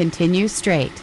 Continue straight.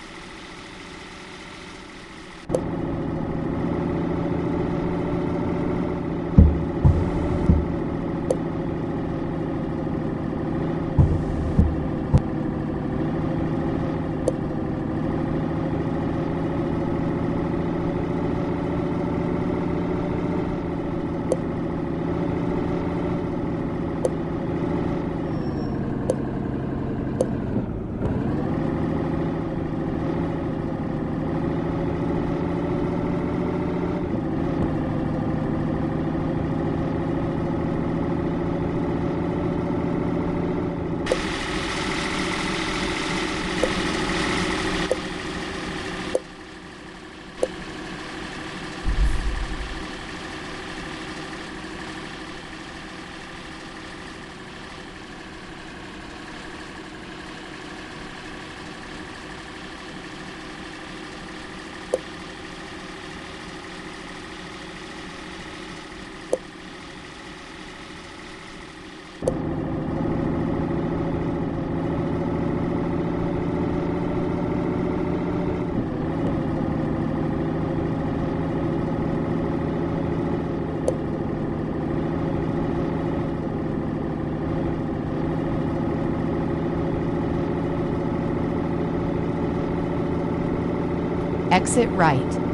Exit right.